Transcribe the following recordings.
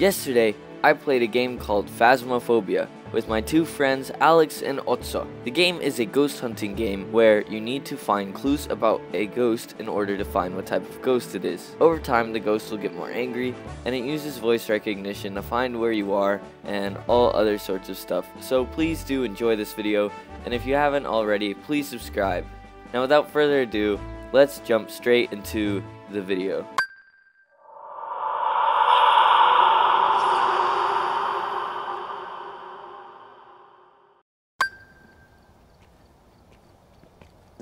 Yesterday, I played a game called Phasmophobia with my two friends Alex and Otso. The game is a ghost hunting game where you need to find clues about a ghost in order to find what type of ghost it is. Over time, the ghost will get more angry, and it uses voice recognition to find where you are and all other sorts of stuff. So please do enjoy this video, and if you haven't already, please subscribe. Now without further ado, let's jump straight into the video.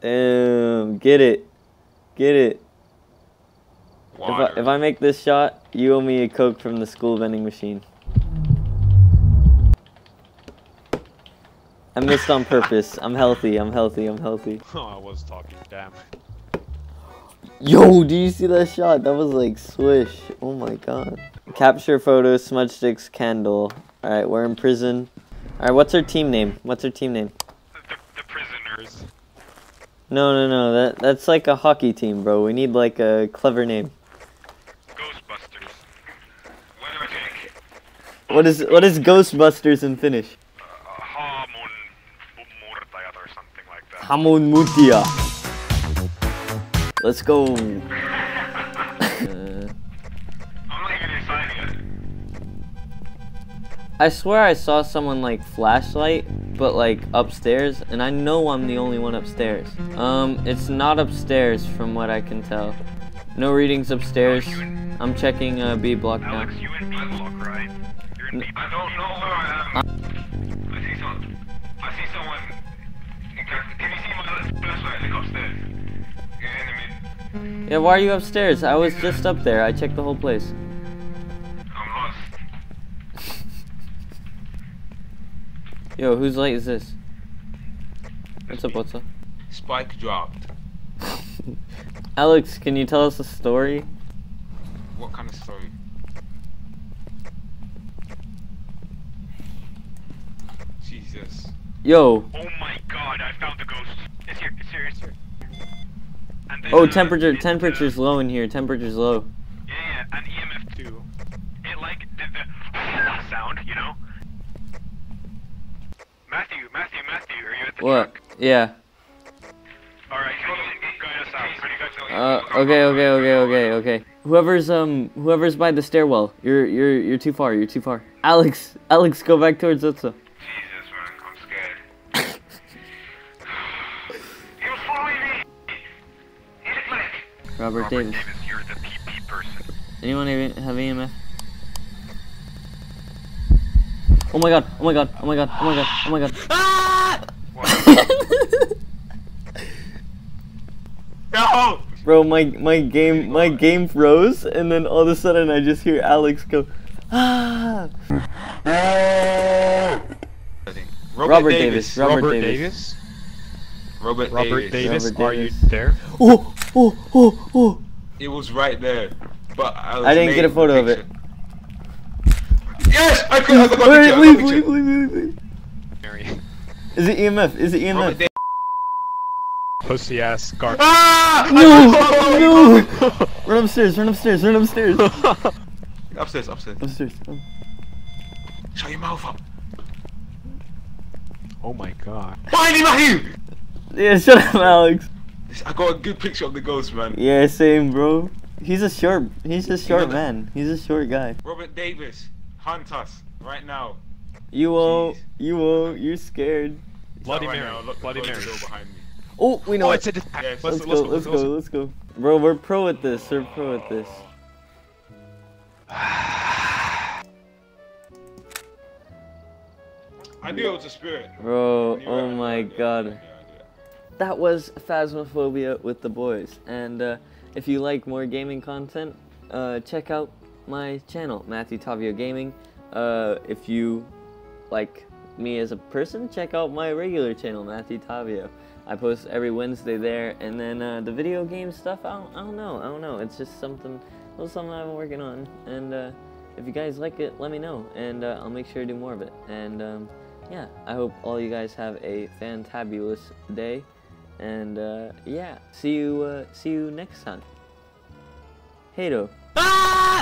Damn, get it. Get it. If I, if I make this shot, you owe me a Coke from the school vending machine. I missed on purpose. I'm healthy, I'm healthy, I'm healthy. Oh, I was talking. Damn. Yo, do you see that shot? That was like swish. Oh my god. Capture photo, smudge sticks, candle. Alright, we're in prison. Alright, what's our team name? What's our team name? No, no, no. That that's like a hockey team, bro. We need like a clever name. Ghostbusters. What do think? What is what is Ghostbusters in Finnish? Uh, Haamun murtajat or something like that. Hamon Mutia. Let's go. Uh, I'm not even inside yet. I swear I saw someone like flashlight, but like upstairs, and I know I'm the only one upstairs. Um, it's not upstairs from what I can tell. No readings upstairs. I'm checking uh, B block now. Alex, you in Bloodlock, right? You're in N- I don't know where I am. I see some. I see someone. Can, you see my flashlight? Look upstairs. Yeah, why are you upstairs? I was just up there. I checked the whole place. I'm lost. Yo, whose light is this? What's up, what's up? Spike dropped. Alex, can you tell us a story? What kind of story? Jesus. Yo. Oh my god, I found the ghost. It's here, it's here, it's here. And then, Oh, uh, temperature, it, uh, temperature's low in here. Temperature's low. Yeah, yeah, and EMF too. It like did the sound, you know? Matthew, Matthew, Matthew, are you at the What? truck? Yeah. Alright, can you guide us out? Can you guys Uh, okay, okay, okay, okay, okay. Whoever's um, whoever's by the stairwell, you're you're you're too far. You're too far. Alex, Alex, go back towards Otso. Jesus, man, I'm scared. was following me! He looked like... Robert, Davis. you're the PP person. Anyone have, have EMF? Oh my god! Oh my god! Oh my god! Oh my god! Oh my god! Ah! No! Bro, my my game my game froze, and then all of a sudden I just hear Alex go, ah! Robert Davis, Robert Davis. Robert, Robert Davis. Davis, Robert are you there? Oh, oh, oh, oh! It was right there. But I, was I didn't get a in the photo of it. Picture. Yes! I could have got a Wait, picture. Leave, leave, leave, leave, leave. Is it EMF? Is it EMF? Pussy ass guard. Ah! No! No! Run upstairs, run upstairs, run upstairs. Upstairs, upstairs. upstairs. Oh. Shut your mouth up. Oh my god. Finally, Matthew! Yeah, shut up, Alex. I got a good picture of the ghost, man. Yeah, same, bro. He's a short, he's a short know- man. He's a short guy. Robert Davis, hunt us right now. You won't, Jeez. you won't, you're scared. Bloody Not right Mary. look, Bloody close Mary. the door behind me. Oh, we know Oh, it. it's a attack. Yes. Let's, go, let's go, let's go. Bro, we're pro at this. We're pro at this. I knew it was a spirit. Bro, I knew it, I oh knew my I knew it, I god. knew it, I knew it. That was Phasmophobia with the boys. And uh, if you like more gaming content, uh, check out my channel, Matthew Tavio Gaming. Uh, if you like me as a person, check out my regular channel, Matthew Tavio. I post every Wednesday there, and then uh, the video game stuff. I don't, I don't know. I don't know. It's just something, little something I've been working on. And uh, if you guys like it, let me know, and uh, I'll make sure to do more of it. And um, yeah, I hope all you guys have a fantabulous day. And uh, yeah, see you uh, see you next time. Hato. Ah!